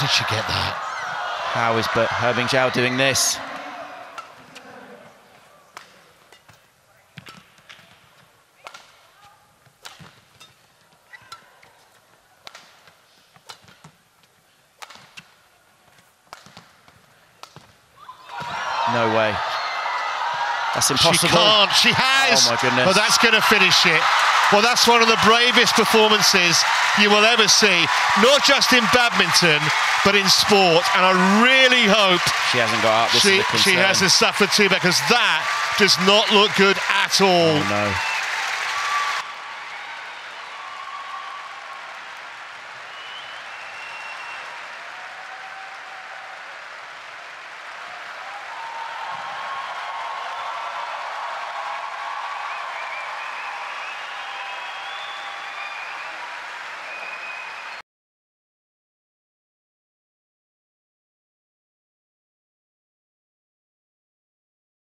did she get that? How is but He Bingjiao doing this? No way. That's impossible. She can't. She has. Oh my goodness. Oh, that's going to finish it. Well, that's one of the bravest performances you will ever see, not just in badminton, but in sport. And I really hope she hasn't got up. This she, she hasn't suffered too bad because that does not look good at all. Oh, no.